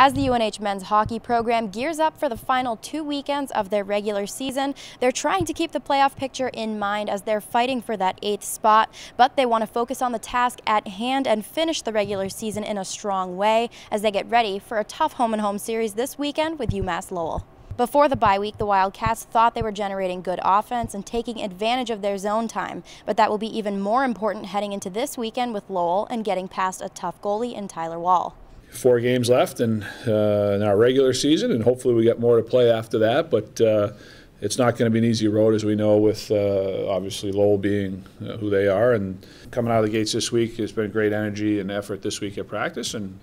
As the UNH men's hockey program gears up for the final two weekends of their regular season, they're trying to keep the playoff picture in mind as they're fighting for that eighth spot, but they want to focus on the task at hand and finish the regular season in a strong way as they get ready for a tough home and home series this weekend with UMass Lowell. Before the bye week, the Wildcats thought they were generating good offense and taking advantage of their zone time, but that will be even more important heading into this weekend with Lowell and getting past a tough goalie in Tyler Wall four games left in, uh, in, our regular season, and hopefully we get more to play after that. But uh, it's not going to be an easy road, as we know, with uh, obviously Lowell being uh, who they are. And coming out of the gates this week it's been great energy and effort this week at practice, and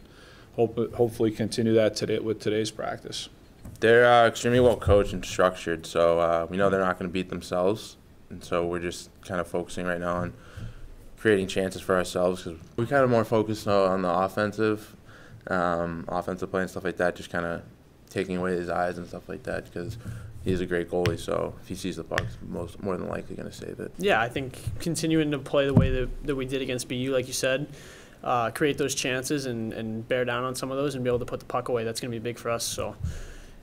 hope, hopefully continue that today with today's practice. They're extremely well coached and structured, so uh, we know they're not going to beat themselves. And so we're just kind of focusing right now on creating chances for ourselves because we kind of more focused on the offensive um, offensive play and stuff like that, just kind of taking away his eyes and stuff like that because he's a great goalie. So if he sees the puck, most more than likely going to save it. Yeah, I think continuing to play the way that, that we did against BU, like you said, uh, create those chances and, and bear down on some of those and be able to put the puck away. That's going to be big for us. So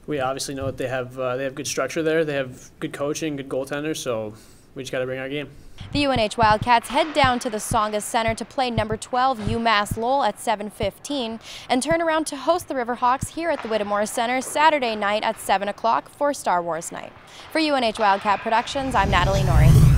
we obviously know that they have uh, they have good structure there. They have good coaching, good goaltenders. So we just got to bring our game. The UNH Wildcats head down to the Tsongas Center to play number 12 UMass Lowell at 7.15 and turn around to host the Riverhawks here at the Whittemore Center Saturday night at 7 o'clock for Star Wars night. For UNH Wildcat Productions, I'm Natalie Norrie.